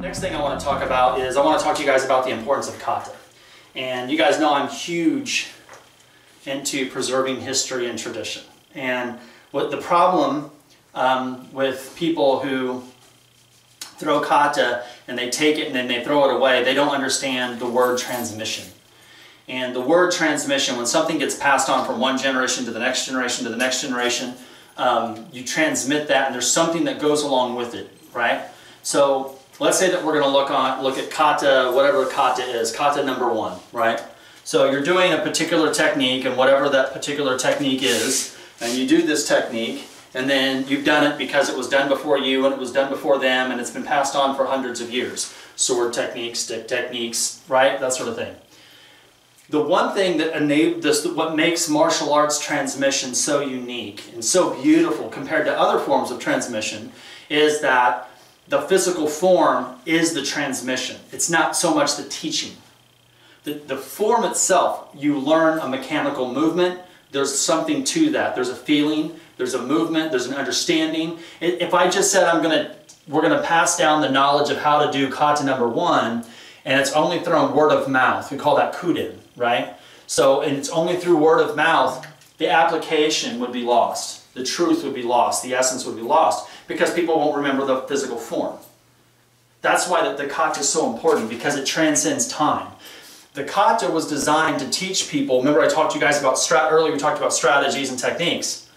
Next thing I want to talk about is I want to talk to you guys about the importance of kata. And you guys know I'm huge into preserving history and tradition. And what the problem um, with people who throw kata and they take it and then they throw it away, they don't understand the word transmission. And the word transmission, when something gets passed on from one generation to the next generation to the next generation, um, you transmit that and there's something that goes along with it, right? So let's say that we're going to look on look at kata, whatever kata is, kata number one, right? So you're doing a particular technique and whatever that particular technique is, and you do this technique, and then you've done it because it was done before you and it was done before them and it's been passed on for hundreds of years. Sword techniques, stick techniques, right? That sort of thing. The one thing that enables this, what makes martial arts transmission so unique and so beautiful compared to other forms of transmission is that the physical form is the transmission. It's not so much the teaching. The, the form itself, you learn a mechanical movement, there's something to that. There's a feeling, there's a movement, there's an understanding. If I just said I'm to, we're going to pass down the knowledge of how to do kata number one, and it's only through word of mouth, we call that kuden, right? So, and it's only through word of mouth, the application would be lost. The truth would be lost. The essence would be lost because people won't remember the physical form. That's why the, the kata is so important because it transcends time. The kata was designed to teach people. Remember, I talked to you guys about strat earlier. We talked about strategies and techniques.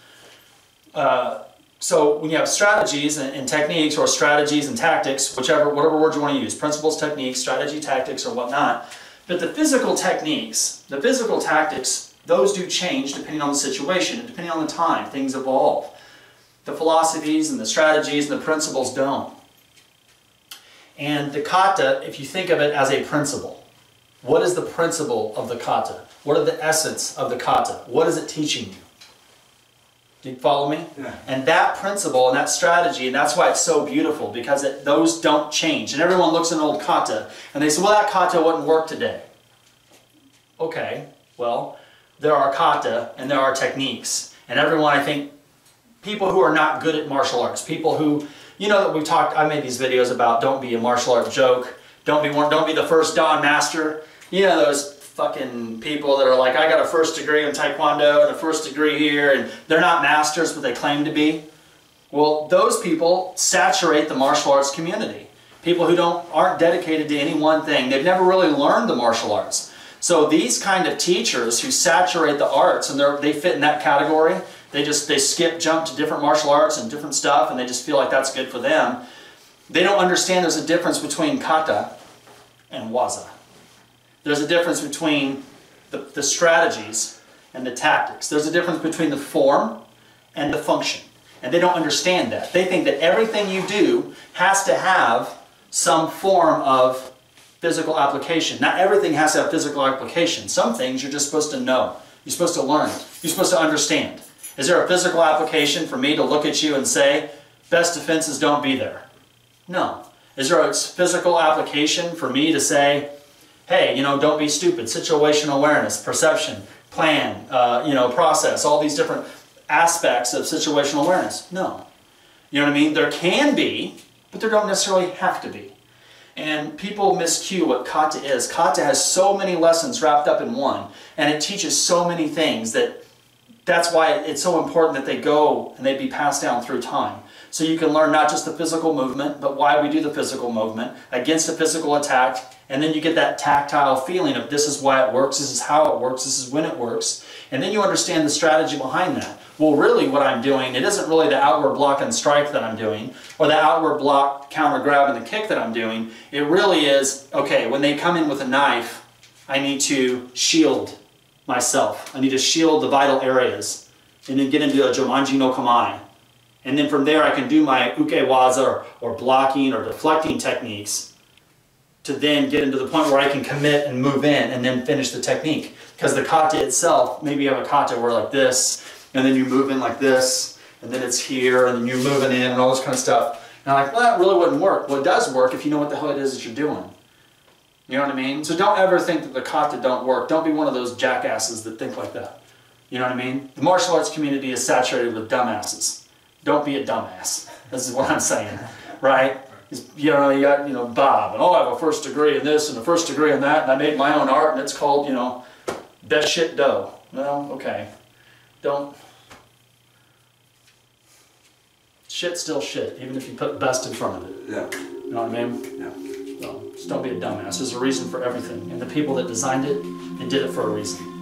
Uh, so when you have strategies and, and, techniques, or strategies and tactics, whichever whatever word you want to use, principles, techniques, strategy, tactics, or whatnot. But the physical techniques, the physical tactics, those do change depending on the situation and depending on the time. Things evolve. The philosophies and the strategies and the principles don't. And the kata, if you think of it as a principle, what is the principle of the kata? What are the essence of the kata? What is it teaching you? Do you follow me? Yeah. And that principle and that strategy, and that's why it's so beautiful, because it, those don't change. And everyone looks at an old kata, and they say, well, that kata wouldn't work today. Okay, well, there are kata, and there are techniques. And everyone, I think, people who are not good at martial arts, people who, you know that we've talked, I made these videos about don't be a martial arts joke, don't be one, don't be the first dan master. You know those fucking people that are like, I got a first degree in Taekwondo and a first degree here, and they're not masters, but they claim to be. Well, those people saturate the martial arts community. People who don't aren't dedicated to any one thing. They've never really learned the martial arts. So these kind of teachers who saturate the arts and they fit in that category, they just they skip jump to different martial arts and different stuff and they just feel like that's good for them. They don't understand there's a difference between kata and waza. There's a difference between the, the strategies and the tactics. There's a difference between the form and the function. And they don't understand that. They think that everything you do has to have some form of physical application. Not everything has to have physical application. Some things you're just supposed to know. You're supposed to learn. You're supposed to understand. Is there a physical application for me to look at you and say, best defenses don't be there? No. Is there a physical application for me to say, hey, you know, don't be stupid, situational awareness, perception, plan, uh, you know, process, all these different aspects of situational awareness? No. You know what I mean? There can be, but there don't necessarily have to be. And people miscue what kata is. Kata has so many lessons wrapped up in one, and it teaches so many things that that's why it's so important that they go and they be passed down through time. So you can learn not just the physical movement, but why we do the physical movement against a physical attack. And then you get that tactile feeling of this is why it works, this is how it works, this is when it works. And then you understand the strategy behind that. Well, really what I'm doing, it isn't really the outward block and strike that I'm doing, or the outward block, counter grab, and the kick that I'm doing. It really is, okay, when they come in with a knife, I need to shield myself. I need to shield the vital areas and then get into a Jumonji no Kamae. And then from there I can do my uke waza or, or blocking or deflecting techniques to then get into the point where I can commit and move in and then finish the technique. Because the kata itself, maybe you have a kata where like this, and then you move in like this, and then it's here, and then you're moving in and all this kind of stuff. And I'm like, well, that really wouldn't work. Well, it does work if you know what the hell it is that you're doing. You know what I mean? So don't ever think that the kata don't work. Don't be one of those jackasses that think like that. You know what I mean? The martial arts community is saturated with dumbasses. Don't be a dumbass. This is what I'm saying, right? You know, you got, you know, Bob, and oh, I have a first degree in this and a first degree in that, and I made my own art, and it's called, you know, best shit dough. Well, okay. Don't. Shit's still shit, even if you put best in front of it. Yeah, You know what I mean? yeah. Just don't be a dumbass. There's a reason for everything. And the people that designed it, they did it for a reason.